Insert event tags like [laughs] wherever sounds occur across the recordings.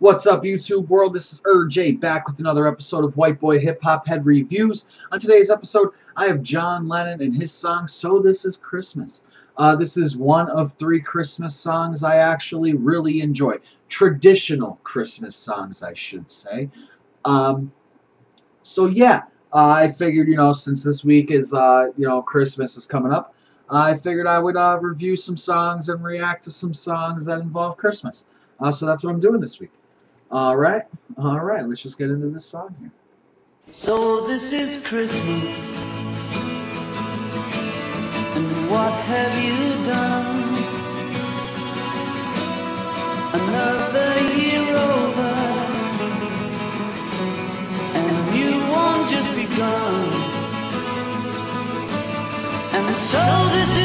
What's up, YouTube world? This is ErrrJay back with another episode of White Boy Hip Hop Head Reviews. On today's episode, I have John Lennon and his song "So This Is Christmas." Uh, this is one of three Christmas songs I actually really enjoy. Traditional Christmas songs, I should say. Um, so yeah, uh, I figured, you know, since this week is, uh, you know, Christmas is coming up, I figured I would uh, review some songs and react to some songs that involve Christmas. Uh, so that's what I'm doing this week. All right, all right, let's just get into this song here. So this is Christmas, and what have you done? Another year over, and you won't just begun. And so this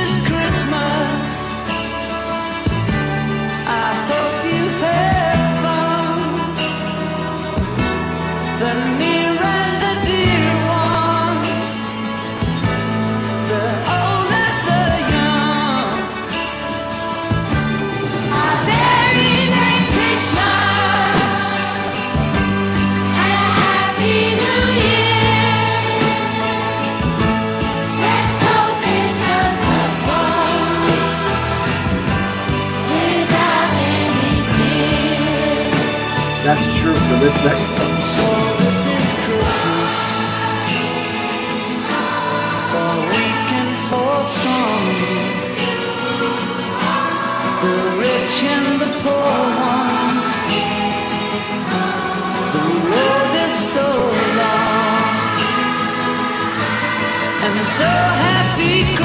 That's true for this next one. So happy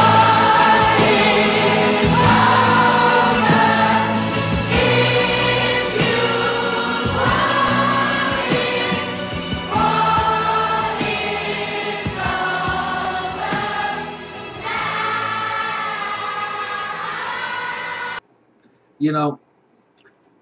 You know,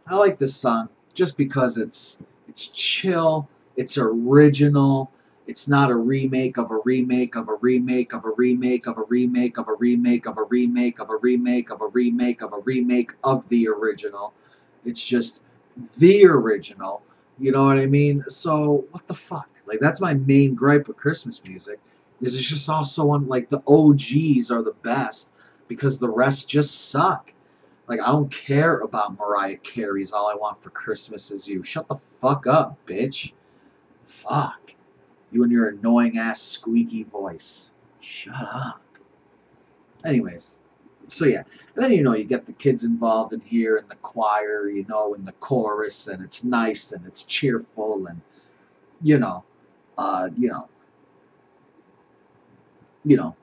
I like this song just because it's it's chill, it's original, it's not a remake of a remake of a remake of a remake of a remake of a remake of a remake of a remake of a remake of a remake of the original. It's just the original. You know what I mean? So what the fuck? Like that's my main gripe with Christmas music. Is it's just all so un- like the OGs are the best because the rest just suck. Like I don't care about Mariah Carey's All I Want for Christmas Is You. Shut the fuck up, bitch. Fuck. You and your annoying ass squeaky voice. Shut up. Anyways, so yeah. And then you know you get the kids involved in here in the choir, you know, in the chorus, and it's nice and it's cheerful and you know, uh, you know, you know,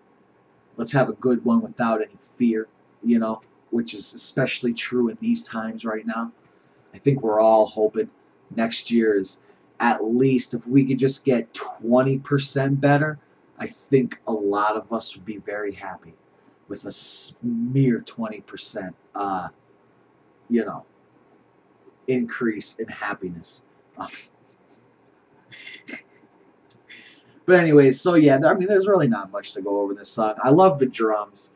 let's have a good one without any fear, you know, which is especially true in these times right now. I think we're all hoping next year is at least if we could just get 20% better, I think a lot of us would be very happy with a mere 20%, uh, you know, increase in happiness. [laughs] But anyways, so yeah, I mean, there's really not much to go over this song. I love the drums.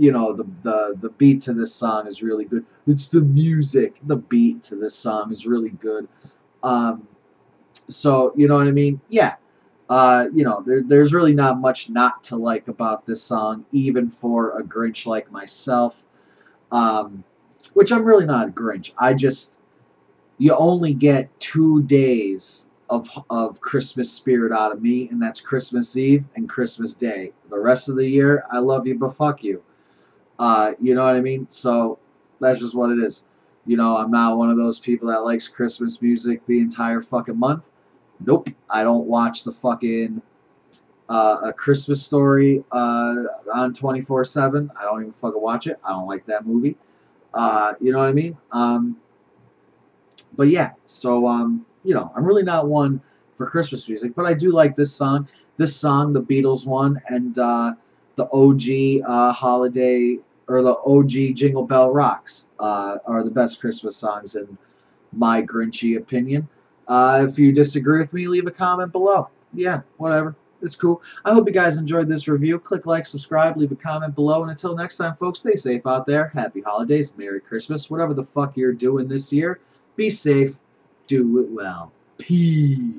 You know, the the the beat to this song is really good. It's the music. The beat to this song is really good. Um, so you know what I mean? Yeah. Uh, you know, there, there's really not much not to like about this song, even for a Grinch like myself. Um, which I'm really not a Grinch. I just you only get two days of of Christmas spirit out of me, and that's Christmas Eve and Christmas Day. The rest of the year, I love you, but fuck you. Uh, you know what I mean? So that's just what it is. You know, I'm not one of those people that likes Christmas music the entire fucking month. Nope, I don't watch the fucking uh, a Christmas story uh, on 24 7. I don't even fucking watch it. I don't like that movie. Uh, you know what I mean? Um, but yeah, so um, you know, I'm really not one for Christmas music, but I do like this song. This song, the Beatles one, and uh, the OG uh, holiday or the OG Jingle Bell Rocks uh, are the best Christmas songs in my Grinchy opinion. Uh, if you disagree with me, leave a comment below. Yeah, whatever. It's cool. I hope you guys enjoyed this review. Click like, subscribe, leave a comment below, and until next time, folks, stay safe out there. Happy holidays, Merry Christmas, whatever the fuck you're doing this year. Be safe, do it well. Peace.